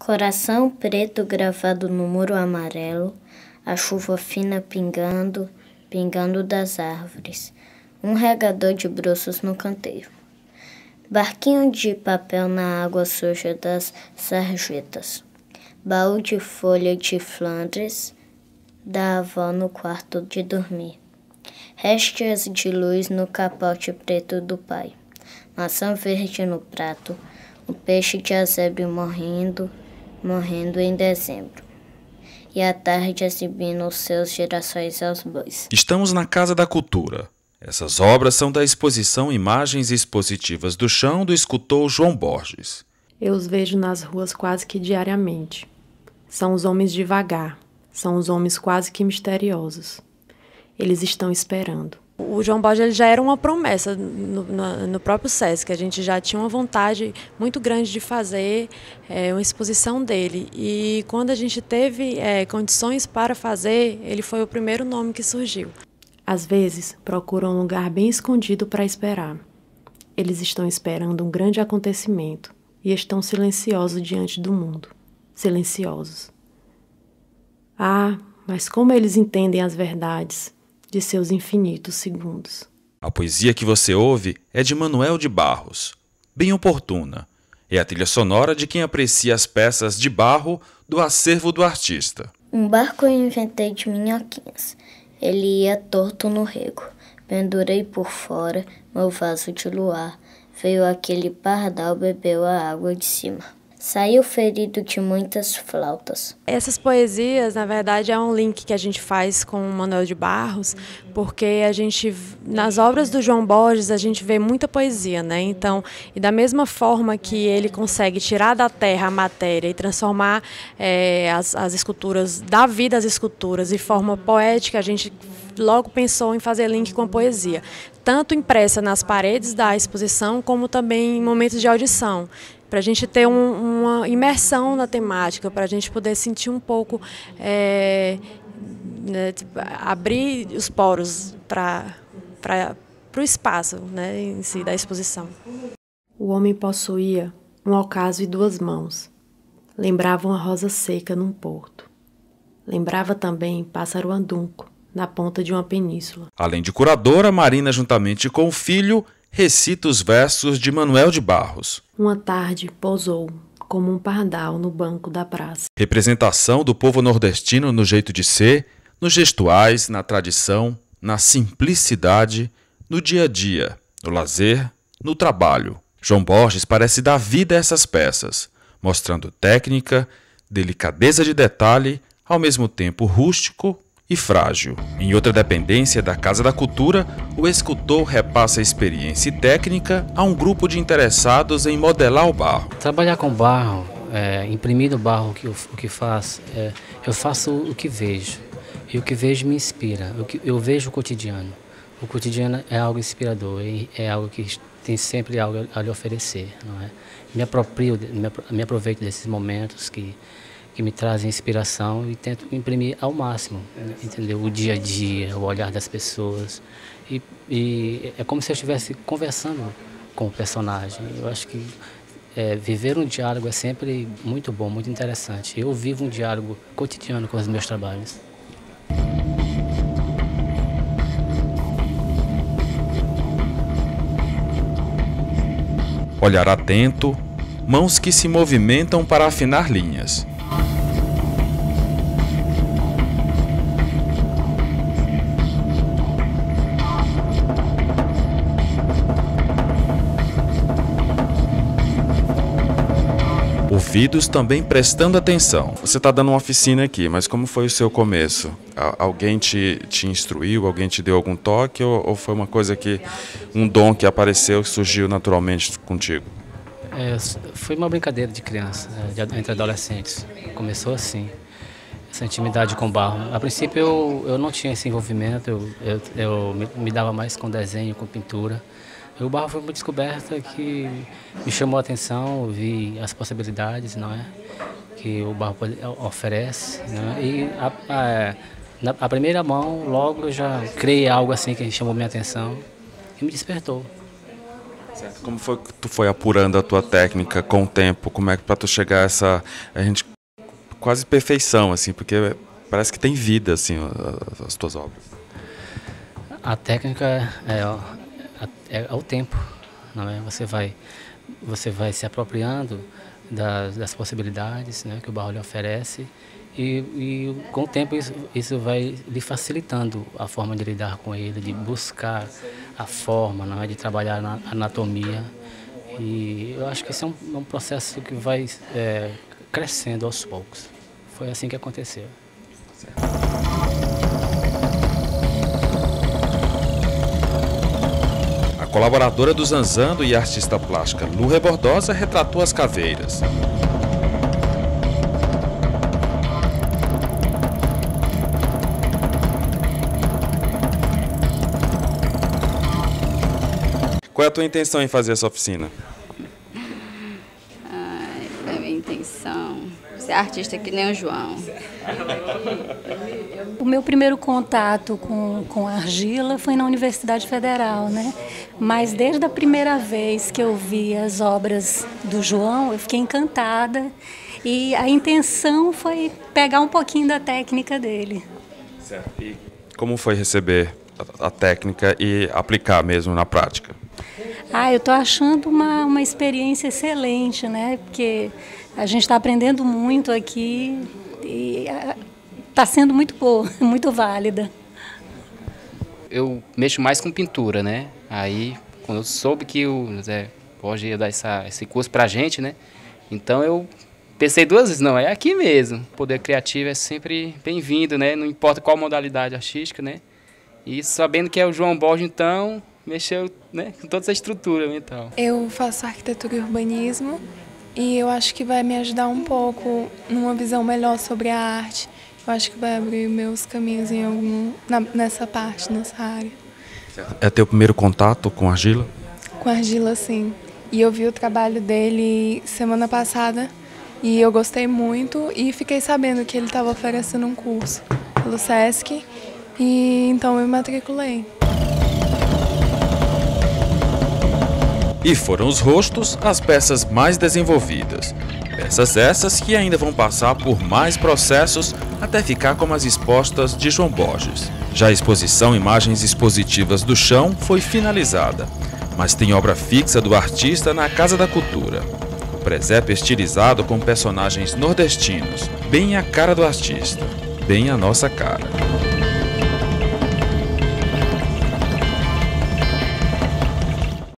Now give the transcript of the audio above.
Coração preto gravado no muro amarelo, a chuva fina pingando, pingando das árvores, um regador de broços no canteiro. Barquinho de papel na água suja das sarjetas. Baú de folha de Flandres da avó no quarto de dormir. Restes de luz no capote preto do pai. Maçã verde no prato. O peixe de azebre morrendo, morrendo em dezembro. E a tarde exibindo os seus girassóis aos bois. Estamos na Casa da Cultura. Essas obras são da exposição Imagens Expositivas do Chão do escultor João Borges. Eu os vejo nas ruas quase que diariamente. São os homens devagar, são os homens quase que misteriosos. Eles estão esperando. O João Borges já era uma promessa no, no, no, próprio SESC, a gente já tinha uma vontade muito grande de fazer é, uma exposição dele. E quando a gente teve é, condições para fazer, ele foi o primeiro nome que surgiu. Às vezes, procuram um lugar bem escondido para esperar. Eles estão esperando um grande acontecimento e estão silenciosos diante do mundo. Silenciosos. Ah, mas como eles entendem as verdades de seus infinitos segundos. A poesia que você ouve é de Manuel de Barros, bem oportuna. É a trilha sonora de quem aprecia as peças de barro do acervo do artista. Um barco eu inventei de minhoquinhas. Ele ia torto no rego. Pendurei por fora meu vaso de luar. Veio aquele pardal, bebeu a água de cima. Saiu ferido de muitas flautas. Essas poesias, na verdade, é um link que a gente faz com o Manuel de Barros, porque a gente, nas obras do João Borges, a gente vê muita poesia, né? Então, e da mesma forma que ele consegue tirar da terra a matéria e transformar é, as, as esculturas, da vida às esculturas, de forma poética, a gente logo pensou em fazer link com a poesia, tanto impressa nas paredes da exposição, como também em momentos de audição para a gente ter um, uma imersão na temática, para a gente poder sentir um pouco, é, né, tipo, abrir os poros para o espaço né, em si da exposição. O homem possuía um ocaso e duas mãos. Lembrava uma rosa seca num porto. Lembrava também pássaro andunco, na ponta de uma península. Além de curadora, Marina, juntamente com o filho, recita os versos de Manuel de Barros. Uma tarde pousou como um pardal no banco da praça. Representação do povo nordestino no jeito de ser, nos gestuais, na tradição, na simplicidade, no dia a dia, no lazer, no trabalho. João Borges parece dar vida a essas peças, mostrando técnica, delicadeza de detalhe, ao mesmo tempo rústico e frágil. Em outra dependência da Casa da Cultura, o escultor repassa experiência e técnica a um grupo de interessados em modelar o barro. Trabalhar com barro, é, imprimir o barro que eu, o que faz, é, eu faço o que vejo. E o que vejo me inspira. Eu, eu vejo o cotidiano. O cotidiano é algo inspirador, é algo que tem sempre algo a lhe oferecer, não é? Me aproprio, me aproveito desses momentos que que me trazem inspiração e tento imprimir ao máximo, entendeu? O dia a dia, o olhar das pessoas. E, e é como se eu estivesse conversando com o personagem. Eu acho que é, viver um diálogo é sempre muito bom, muito interessante. Eu vivo um diálogo cotidiano com os meus trabalhos. Olhar atento, mãos que se movimentam para afinar linhas. Ouvidos também prestando atenção. Você está dando uma oficina aqui, mas como foi o seu começo? Alguém te, te instruiu, alguém te deu algum toque ou, ou foi uma coisa que, um dom que apareceu, surgiu naturalmente contigo? É, foi uma brincadeira de criança, é, de, entre adolescentes. Começou assim, essa intimidade com barro. A princípio eu, eu não tinha esse envolvimento, eu, eu, eu me dava mais com desenho, com pintura. O barro foi uma descoberta que me chamou a atenção, vi as possibilidades, não é? Que o barro oferece, é? E a, a, na a primeira mão, logo eu já criei algo assim que chamou minha atenção e me despertou. Como foi que tu foi apurando a tua técnica com o tempo? Como é que para tu chegar a essa a gente quase perfeição assim, porque parece que tem vida assim as tuas obras. A técnica é, é, é o tempo, não é? Você vai você vai se apropriando das, das possibilidades né, que o barro lhe oferece e, e, com o tempo isso, isso vai lhe facilitando a forma de lidar com ele, de buscar a forma, não é? de trabalhar na anatomia. E eu acho que esse é um, é um processo que vai é, crescendo aos poucos. Foi assim que aconteceu. A colaboradora do Zanzando e artista plástica Lu Rebordosa retratou as caveiras. Qual é a tua intenção em fazer essa oficina? Ai, a minha intenção ser artista que nem o João. O meu primeiro contato com, com argila foi na Universidade Federal, né? Mas desde a primeira vez que eu vi as obras do João, eu fiquei encantada e a intenção foi pegar um pouquinho da técnica dele. Certo. E como foi receber a, a técnica e aplicar mesmo na prática? Ah, eu estou achando uma, uma experiência excelente, né? Porque a gente está aprendendo muito aqui e está sendo muito boa, muito válida. Eu mexo mais com pintura, né? Aí, quando eu soube que o Zé Borges ia dar essa, esse curso para a gente, né? Então eu pensei duas vezes, não, é aqui mesmo. O poder criativo é sempre bem-vindo, né? Não importa qual modalidade artística, né? E sabendo que é o João Borges, então, mexeu né, com toda essa estrutura mental. Eu faço arquitetura e urbanismo e eu acho que vai me ajudar um pouco numa visão melhor sobre a arte. Eu acho que vai abrir meus caminhos em algum, na, nessa parte, nessa área. É teu primeiro contato com argila? Com argila, sim. E eu vi o trabalho dele semana passada e eu gostei muito e fiquei sabendo que ele estava oferecendo um curso pelo SESC e então eu me matriculei. E foram os rostos as peças mais desenvolvidas. Peças essas que ainda vão passar por mais processos até ficar como as expostas de João Borges. Já a exposição Imagens Expositivas do Chão foi finalizada, mas tem obra fixa do artista na Casa da Cultura. O presépio estilizado com personagens nordestinos, bem a cara do artista, bem a nossa cara.